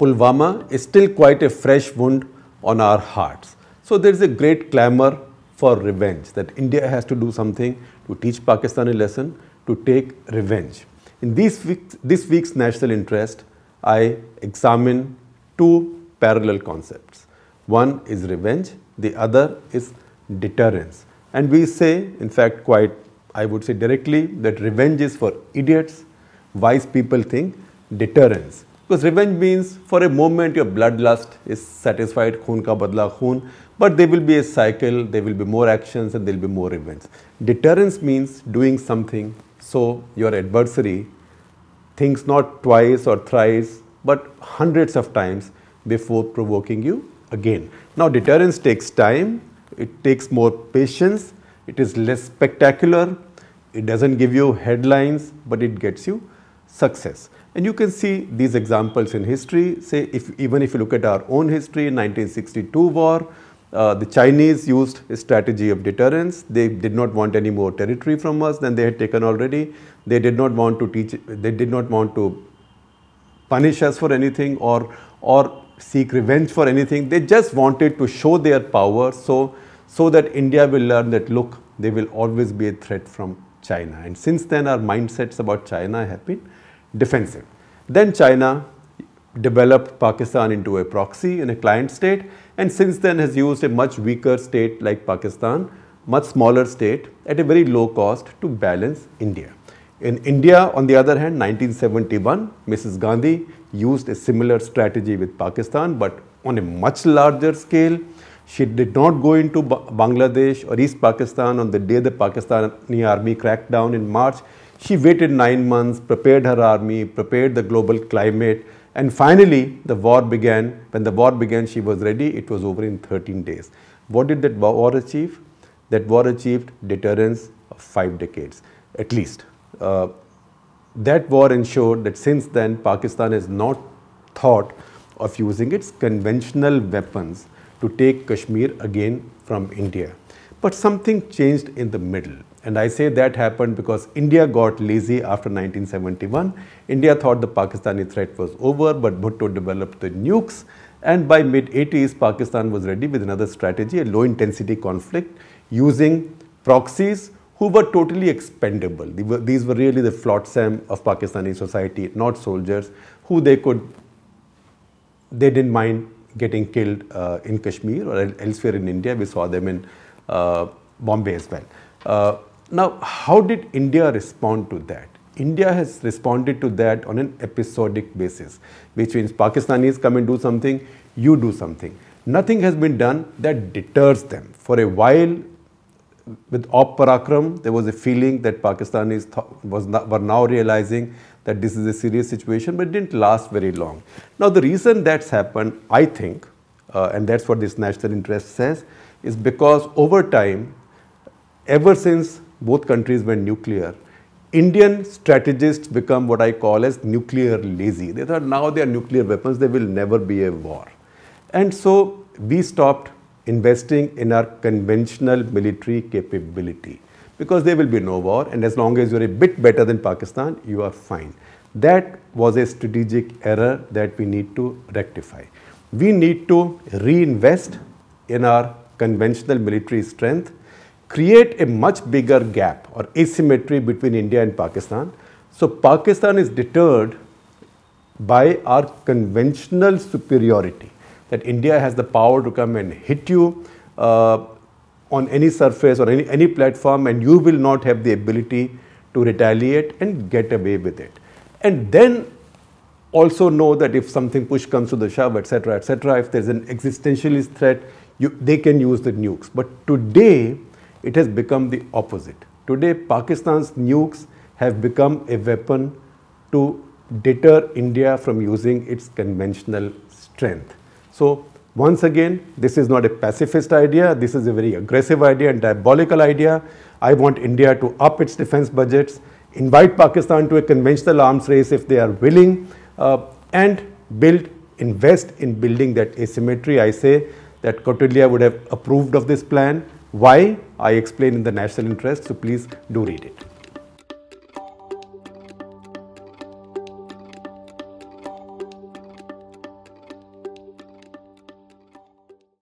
Pulwama is still quite a fresh wound on our hearts. So there is a great clamor for revenge that India has to do something to teach Pakistan a lesson, to take revenge. In this week's, this week's national interest, I examine two parallel concepts. One is revenge, the other is deterrence. And we say, in fact, quite, I would say directly, that revenge is for idiots. Wise people think deterrence. Because revenge means for a moment your bloodlust is satisfied, khun ka badla khun, but there will be a cycle, there will be more actions and there will be more events. Deterrence means doing something so your adversary thinks not twice or thrice, but hundreds of times before provoking you again. Now deterrence takes time, it takes more patience, it is less spectacular, it doesn't give you headlines, but it gets you success. And you can see these examples in history, say if, even if you look at our own history, 1962 war, uh, the Chinese used a strategy of deterrence. They did not want any more territory from us than they had taken already. They did not want to teach, they did not want to punish us for anything or, or seek revenge for anything. They just wanted to show their power so, so that India will learn that look, they will always be a threat from China. And since then our mindsets about China have been defensive. Then China developed Pakistan into a proxy and a client state and since then has used a much weaker state like Pakistan, much smaller state at a very low cost to balance India. In India, on the other hand, 1971, Mrs. Gandhi used a similar strategy with Pakistan, but on a much larger scale. She did not go into Bangladesh or East Pakistan on the day the Pakistani army cracked down in March. She waited nine months, prepared her army, prepared the global climate, and finally the war began. When the war began, she was ready. It was over in 13 days. What did that war achieve? That war achieved deterrence of five decades, at least. Uh, that war ensured that since then Pakistan has not thought of using its conventional weapons to take Kashmir again from India. But something changed in the middle. And I say that happened because India got lazy after 1971. India thought the Pakistani threat was over, but Bhutto developed the nukes. And by mid-80s, Pakistan was ready with another strategy, a low-intensity conflict using proxies who were totally expendable. These were really the flotsam of Pakistani society, not soldiers, who they could, they didn't mind getting killed uh, in Kashmir or elsewhere in India. We saw them in uh, Bombay as well. Uh, now, how did India respond to that? India has responded to that on an episodic basis, which means Pakistanis come and do something, you do something. Nothing has been done that deters them. For a while, with Op Parakram, there was a feeling that Pakistanis was not, were now realizing that this is a serious situation, but it didn't last very long. Now, the reason that's happened, I think, uh, and that's what this national interest says, is because over time, ever since both countries went nuclear, Indian strategists become what I call as nuclear lazy. They thought now they are nuclear weapons, there will never be a war. And so we stopped investing in our conventional military capability because there will be no war and as long as you're a bit better than Pakistan, you are fine. That was a strategic error that we need to rectify. We need to reinvest in our conventional military strength create a much bigger gap or asymmetry between India and Pakistan. So Pakistan is deterred by our conventional superiority that India has the power to come and hit you uh, on any surface or any, any platform and you will not have the ability to retaliate and get away with it. And then also know that if something push comes to the shove, etc., etc., if there's an existentialist threat, you, they can use the nukes. But today, it has become the opposite. Today, Pakistan's nukes have become a weapon to deter India from using its conventional strength. So, once again, this is not a pacifist idea, this is a very aggressive idea and diabolical idea. I want India to up its defense budgets, invite Pakistan to a conventional arms race if they are willing, uh, and build, invest in building that asymmetry. I say that Kautilya would have approved of this plan. Why? I explain in the national interest, so please do read it.